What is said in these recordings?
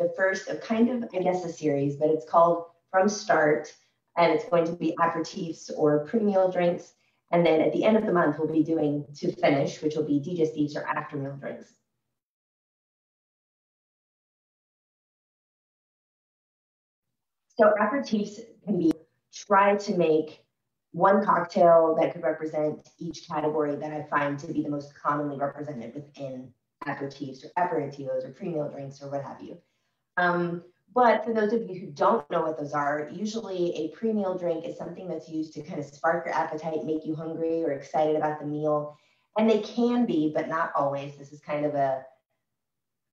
the first of kind of, I guess, a series, but it's called From Start, and it's going to be aperitifs or pre-meal drinks. And then at the end of the month, we'll be doing to finish, which will be digestifs or after meal drinks. So aperitifs can be try to make one cocktail that could represent each category that I find to be the most commonly represented within aperitifs or aperitivos or pre-meal drinks or what have you. Um, but for those of you who don't know what those are, usually a pre-meal drink is something that's used to kind of spark your appetite, make you hungry or excited about the meal. And they can be, but not always. This is kind of a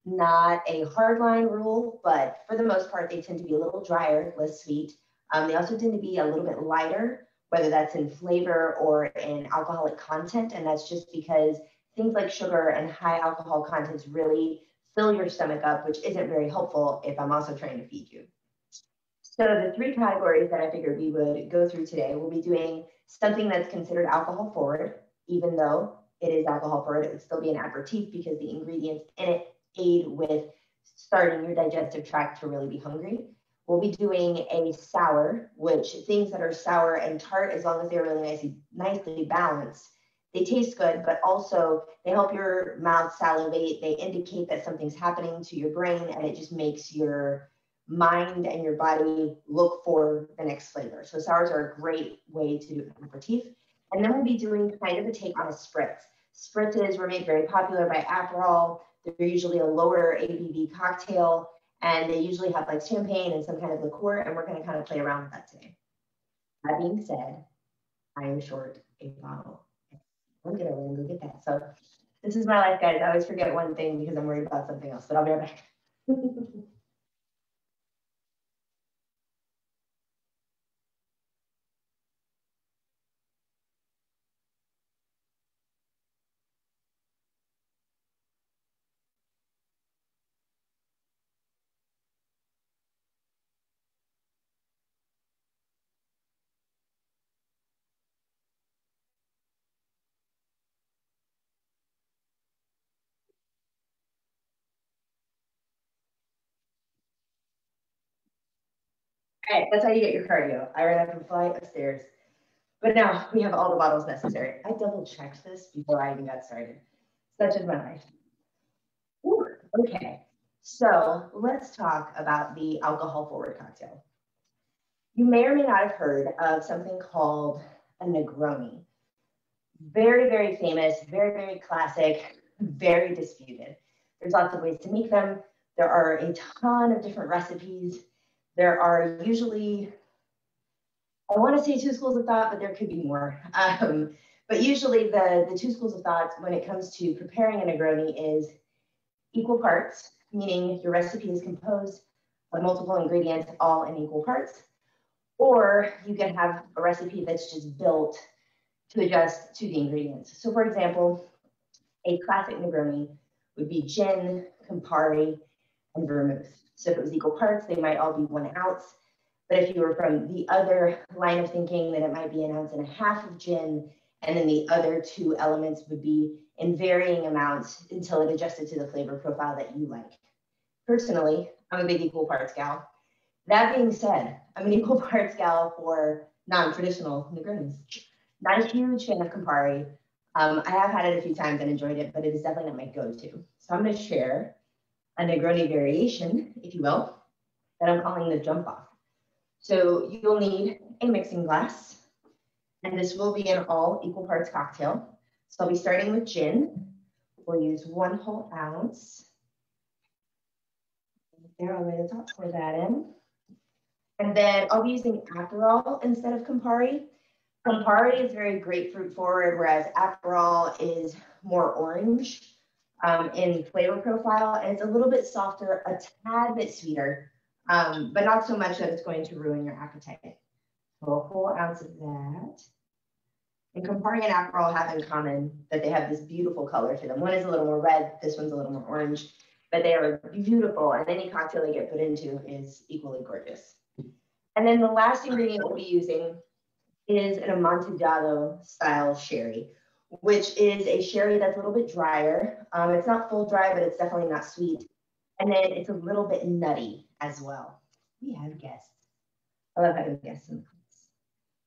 not a hardline rule, but for the most part, they tend to be a little drier, less sweet. Um, they also tend to be a little bit lighter, whether that's in flavor or in alcoholic content. And that's just because things like sugar and high alcohol contents really fill your stomach up, which isn't very helpful if I'm also trying to feed you. So the three categories that I figured we would go through today, we'll be doing something that's considered alcohol forward, even though it is alcohol forward, it would still be an aperitif because the ingredients in it aid with starting your digestive tract to really be hungry. We'll be doing a sour, which things that are sour and tart, as long as they're really nicely, nicely balanced, they taste good, but also they help your mouth salivate. They indicate that something's happening to your brain and it just makes your mind and your body look for the next flavor. So sours are a great way to do an aperitif. And then we'll be doing kind of a take on a spritz. Spritzes were made very popular by Aperol. They're usually a lower ABV cocktail and they usually have like champagne and some kind of liqueur and we're gonna kind of play around with that today. That being said, I am short a bottle I'm gonna go get that. So this is my life, guys. I always forget one thing because I'm worried about something else, but I'll be right back. right, that's how you get your cardio. I ran up and fly upstairs. But now we have all the bottles necessary. I double checked this before I even got started. Such is my life. Ooh, okay, so let's talk about the alcohol forward cocktail. You may or may not have heard of something called a Negroni. Very, very famous, very, very classic, very disputed. There's lots of ways to make them. There are a ton of different recipes. There are usually, I want to say two schools of thought, but there could be more. Um, but usually the, the two schools of thought when it comes to preparing a Negroni is equal parts, meaning your recipe is composed of multiple ingredients all in equal parts. Or you can have a recipe that's just built to adjust to the ingredients. So for example, a classic Negroni would be gin, Campari, and vermouth. So if it was equal parts, they might all be one ounce. But if you were from the other line of thinking, then it might be an ounce and a half of gin. And then the other two elements would be in varying amounts until it adjusted to the flavor profile that you like. Personally, I'm a big equal parts gal. That being said, I'm an equal parts gal for non-traditional Negronis. Not a huge fan of Campari. Um, I have had it a few times and enjoyed it, but it is definitely not my go-to. So I'm gonna share a Negroni variation, if you will, that I'm calling the jump off. So you'll need a mixing glass, and this will be an all equal parts cocktail. So I'll be starting with gin. We'll use one whole ounce. There, I'll lay the top, pour that in. And then I'll be using Aperol instead of Campari. Campari is very grapefruit forward, whereas Aperol is more orange um, in flavor profile, and it's a little bit softer, a tad bit sweeter, um, but not so much that it's going to ruin your appetite. So a whole ounce of that. And Campari and Aperol have in common that they have this beautiful color to them. One is a little more red, this one's a little more orange, but they are beautiful, and any cocktail they get put into is equally gorgeous. And then the last ingredient we'll be using is an Amontillado style sherry which is a sherry that's a little bit drier. Um, it's not full dry, but it's definitely not sweet. And then it's a little bit nutty as well. We have guests. I love having guests in the class.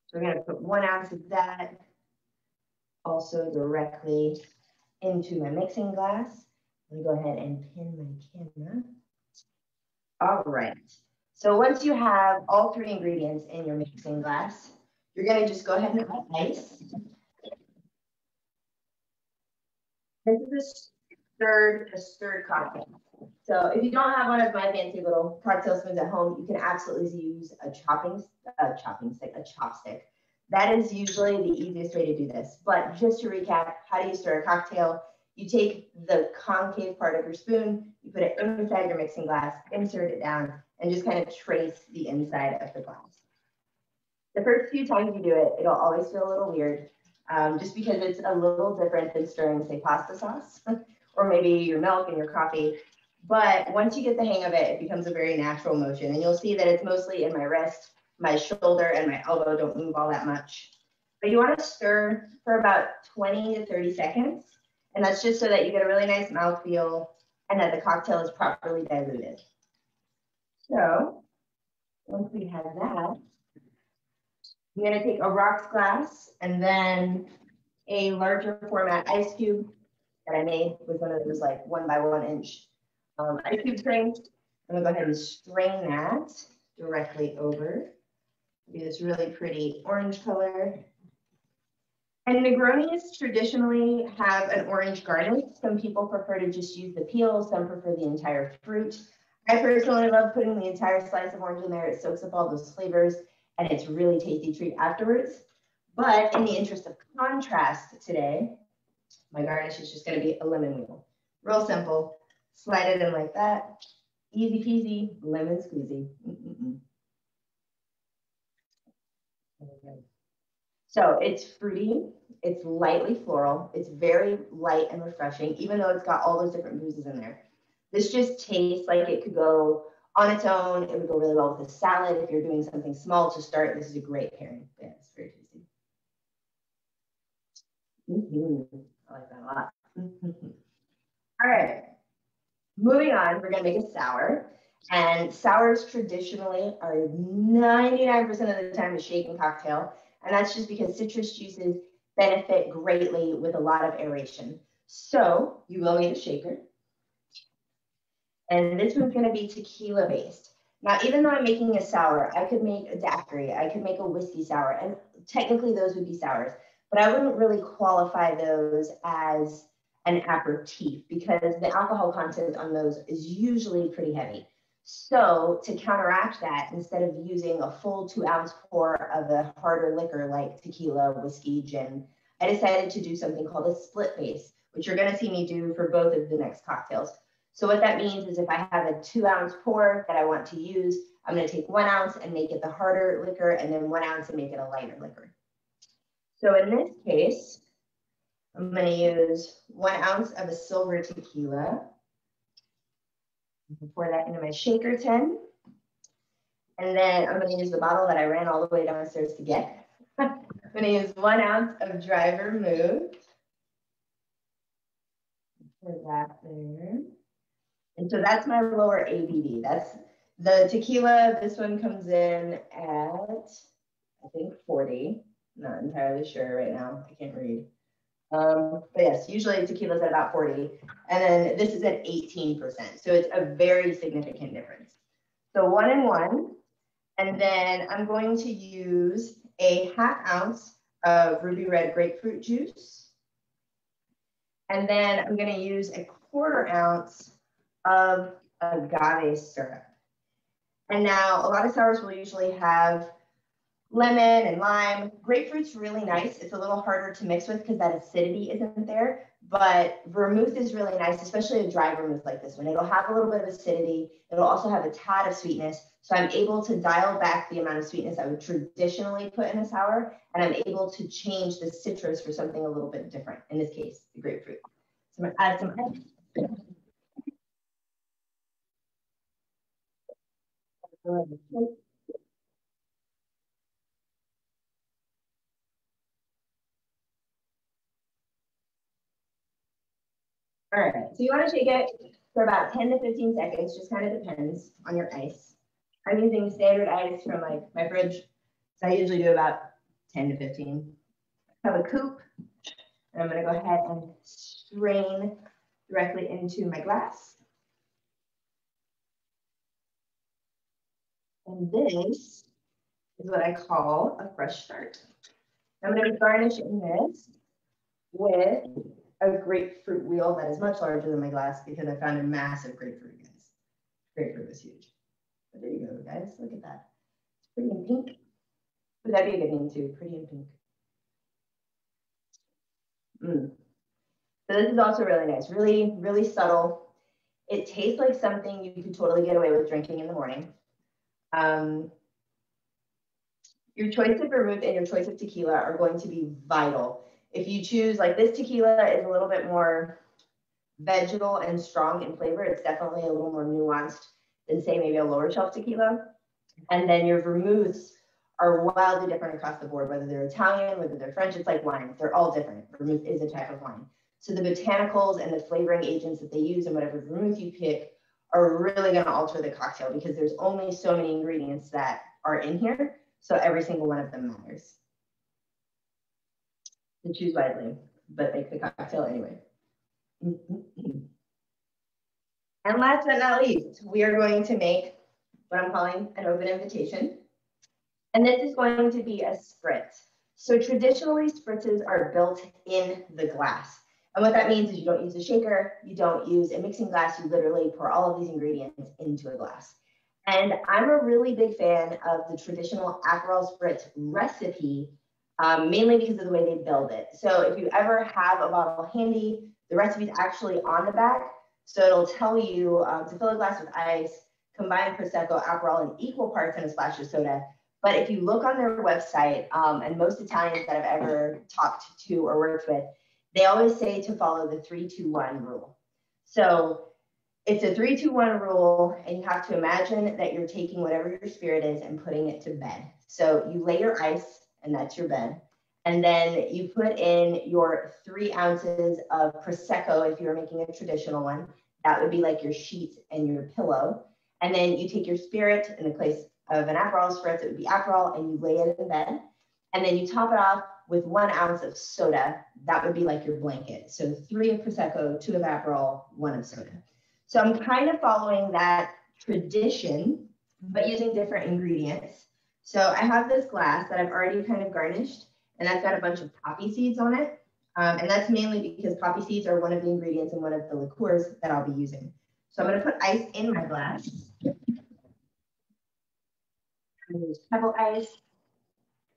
So we're gonna put one ounce of that also directly into my mixing glass. Let me go ahead and pin my camera. All right. So once you have all three ingredients in your mixing glass, you're gonna just go ahead and add ice. This is a stirred, a stirred cocktail. So if you don't have one of my fancy little cocktail spoons at home, you can absolutely use a chopping, a chopping stick, a chopstick. That is usually the easiest way to do this. But just to recap, how do you stir a cocktail? You take the concave part of your spoon, you put it inside your mixing glass, insert it down, and just kind of trace the inside of the glass. The first few times you do it, it'll always feel a little weird, um, just because it's a little different than stirring, say, pasta sauce, or maybe your milk and your coffee. But once you get the hang of it, it becomes a very natural motion. And you'll see that it's mostly in my wrist, my shoulder, and my elbow don't move all that much. But you want to stir for about 20 to 30 seconds. And that's just so that you get a really nice mouthfeel and that the cocktail is properly diluted. So once we have that, I'm gonna take a rocks glass and then a larger format ice cube that I made with one of those like one by one inch um, ice cube trays. I'm gonna go ahead and strain that directly over. Do this really pretty orange color. And Negronis traditionally have an orange garnish. Some people prefer to just use the peel, some prefer the entire fruit. I personally love putting the entire slice of orange in there. It soaks up all those flavors and it's really tasty treat afterwards. But in the interest of contrast today, my garnish is just gonna be a lemon wheel. Real simple, slide it in like that. Easy peasy, lemon squeezy. So it's fruity, it's lightly floral, it's very light and refreshing, even though it's got all those different boozes in there. This just tastes like it could go on its own. It would go really well with a salad. If you're doing something small to start, this is a great pairing. Yeah, it's very tasty. Mm -hmm. I like that a lot. All right. Moving on, we're going to make a sour. And sours traditionally are 99% of the time a shaken cocktail. And that's just because citrus juices benefit greatly with a lot of aeration. So you will need a shaker. And this one's gonna be tequila based. Now, even though I'm making a sour, I could make a daiquiri, I could make a whiskey sour, and technically those would be sours, but I wouldn't really qualify those as an aperitif because the alcohol content on those is usually pretty heavy. So to counteract that, instead of using a full two ounce pour of a harder liquor like tequila, whiskey, gin, I decided to do something called a split base, which you're gonna see me do for both of the next cocktails. So what that means is if I have a two ounce pour that I want to use, I'm gonna take one ounce and make it the harder liquor and then one ounce and make it a lighter liquor. So in this case, I'm gonna use one ounce of a silver tequila. Pour that into my shaker tin. And then I'm gonna use the bottle that I ran all the way downstairs to get. I'm gonna use one ounce of dry vermouth. Put that there. And so that's my lower ABV. That's the tequila. This one comes in at, I think 40. Not entirely sure right now. I can't read. Um, but yes, usually tequila is at about 40. And then this is at 18%. So it's a very significant difference. So one and one. And then I'm going to use a half ounce of ruby red grapefruit juice. And then I'm going to use a quarter ounce of agave syrup. And now a lot of sours will usually have lemon and lime. Grapefruit's really nice. It's a little harder to mix with because that acidity isn't there. But vermouth is really nice, especially a dry vermouth like this one. It'll have a little bit of acidity. It'll also have a tad of sweetness. So I'm able to dial back the amount of sweetness I would traditionally put in a sour, and I'm able to change the citrus for something a little bit different. In this case, the grapefruit. So I'm gonna add some All right, so you want to take it for about 10 to 15 seconds, just kind of depends on your ice. I'm using standard ice from like my fridge. So I usually do about 10 to 15. I have a coupe. And I'm gonna go ahead and strain directly into my glass. And this is what I call a fresh start. I'm going to be garnishing this with a grapefruit wheel that is much larger than my glass because I found a massive grapefruit, guys. Grapefruit was huge. But there you go, guys. Look at that. It's pretty in pink. Would that be a good name too? Pretty in pink. Mm. So this is also really nice, really, really subtle. It tastes like something you could totally get away with drinking in the morning. Um, your choice of vermouth and your choice of tequila are going to be vital. If you choose, like this tequila is a little bit more vegetal and strong in flavor. It's definitely a little more nuanced than say maybe a lower shelf tequila. And then your vermouths are wildly different across the board, whether they're Italian, whether they're French, it's like wine. They're all different. Vermouth is a type of wine. So the botanicals and the flavoring agents that they use and whatever vermouth you pick are really going to alter the cocktail because there's only so many ingredients that are in here. So every single one of them matters. To choose wisely, but make the cocktail anyway. Mm-hmm. and last but not least, we are going to make what I'm calling an open invitation. And this is going to be a spritz. So traditionally, spritzes are built in the glass. And what that means is you don't use a shaker, you don't use a mixing glass, you literally pour all of these ingredients into a glass. And I'm a really big fan of the traditional Aperol Spritz recipe, um, mainly because of the way they build it. So if you ever have a bottle handy, the recipe is actually on the back. So it'll tell you um, to fill a glass with ice, combine Prosecco, Aperol in equal parts and a splash of soda. But if you look on their website, um, and most Italians that I've ever talked to or worked with, they always say to follow the three, two, one rule. So it's a three, two, one rule, and you have to imagine that you're taking whatever your spirit is and putting it to bed. So you lay your ice, and that's your bed. And then you put in your three ounces of Prosecco if you're making a traditional one. That would be like your sheet and your pillow. And then you take your spirit in the place of an Aperol spritz, it would be Aperol, and you lay it in the bed. And then you top it off with one ounce of soda, that would be like your blanket. So three of Prosecco, two of Aperol, one of soda. So I'm kind of following that tradition, but using different ingredients. So I have this glass that I've already kind of garnished, and that's got a bunch of poppy seeds on it. Um, and that's mainly because poppy seeds are one of the ingredients in one of the liqueurs that I'll be using. So I'm gonna put ice in my glass. I'm gonna use pebble ice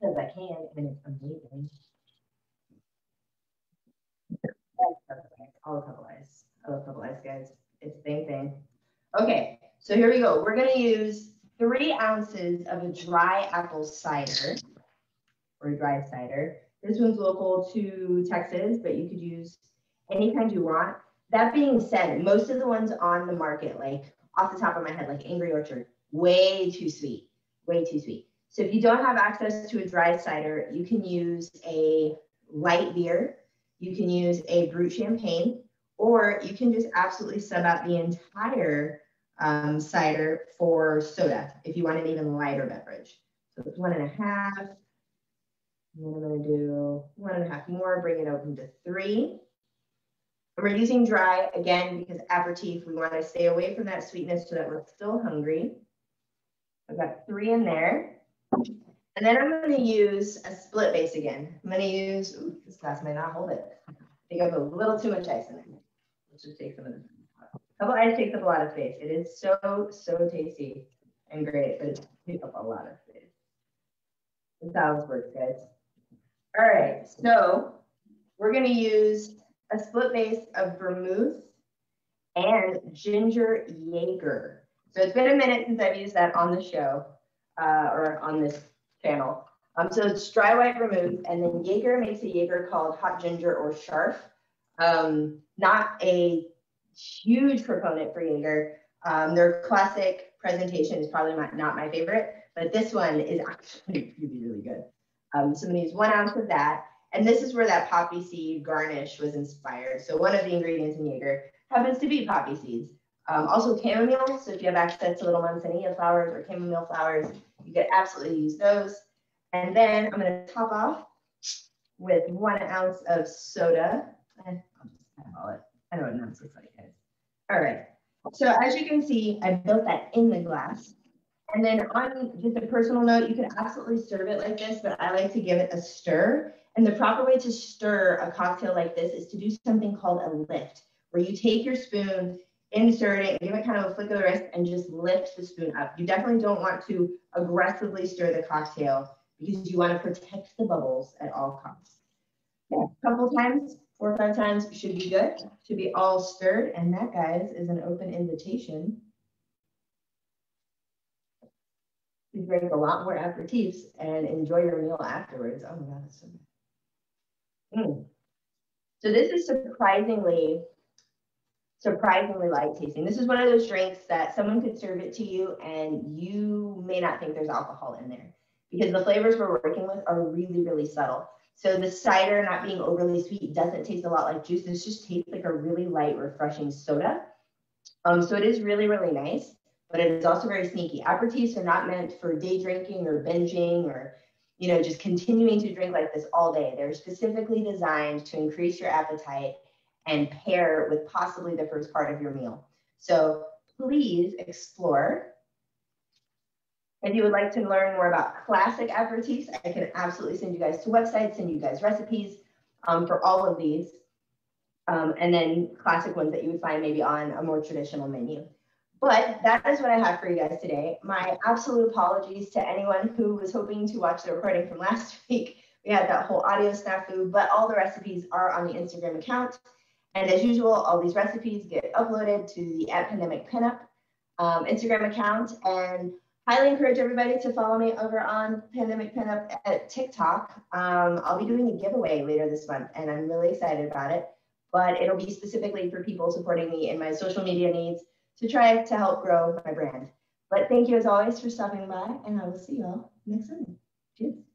because I can, and it's amazing. I love pebble eyes. I love pebble eyes, guys. It's the same thing. Okay, so here we go. We're gonna use three ounces of a dry apple cider or dry cider. This one's local to Texas, but you could use any kind you want. That being said, most of the ones on the market, like off the top of my head, like Angry Orchard, way too sweet, way too sweet. So if you don't have access to a dry cider, you can use a light beer. You can use a brut champagne, or you can just absolutely sub out the entire um, cider for soda if you want an even lighter beverage. So it's one and a half. And I'm gonna do one and a half more, bring it open to three. And we're using dry again because aperitif, we wanna stay away from that sweetness so that we're still hungry. I've got three in there. And then I'm going to use a split base again. I'm going to use, ooh, this glass may not hold it. I think I have a little too much ice in it. Let's just take some of this. Couple ice takes up a lot of space. It is so, so tasty and great, but it takes up a lot of space. That's how this guys. All right, so we're going to use a split base of vermouth and ginger Jaeger. So it's been a minute since I've used that on the show uh, or on this channel. Um, so it's dry white vermouth, and then Jaeger makes a Jaeger called hot ginger or Scharf. Um, not a huge proponent for Jaeger. Um, their classic presentation is probably my, not my favorite, but this one is actually really, really good. Um, so I'm gonna use one ounce of that. And this is where that poppy seed garnish was inspired. So one of the ingredients in Jaeger happens to be poppy seeds. Um, also chamomile, so if you have access to little manzanilla flowers or chamomile flowers, you could absolutely use those. And then I'm gonna top off with one ounce of soda. And I'll just it. I know what looks like, guys. All right. So as you can see, I built that in the glass. And then on just a personal note, you could absolutely serve it like this, but I like to give it a stir. And the proper way to stir a cocktail like this is to do something called a lift, where you take your spoon, insert it, give it kind of a flick of the wrist, and just lift the spoon up. You definitely don't want to aggressively stir the cocktail because you want to protect the bubbles at all costs. Yeah, a couple times, four or five times should be good, should be all stirred. And that, guys, is an open invitation you drink a lot more aperitifs and enjoy your meal afterwards. Oh my God, that's so good. Mm. So this is surprisingly, surprisingly light tasting. This is one of those drinks that someone could serve it to you and you may not think there's alcohol in there because the flavors we're working with are really, really subtle. So the cider not being overly sweet doesn't taste a lot like juice. This just tastes like a really light, refreshing soda. Um, so it is really, really nice but it is also very sneaky. Aperitifs are not meant for day drinking or binging or, you know, just continuing to drink like this all day. They're specifically designed to increase your appetite and pair with possibly the first part of your meal. So please explore. If you would like to learn more about classic aperitifs, I can absolutely send you guys to websites, send you guys recipes um, for all of these. Um, and then classic ones that you would find maybe on a more traditional menu. But that is what I have for you guys today. My absolute apologies to anyone who was hoping to watch the recording from last week. We had that whole audio snafu, but all the recipes are on the Instagram account. And as usual, all these recipes get uploaded to the at Pandemic Pinup um, Instagram account. And highly encourage everybody to follow me over on Pandemic Pinup at TikTok. Um, I'll be doing a giveaway later this month, and I'm really excited about it. But it'll be specifically for people supporting me in my social media needs to try to help grow my brand. But thank you as always for stopping by, and I will see you all next Sunday. Cheers.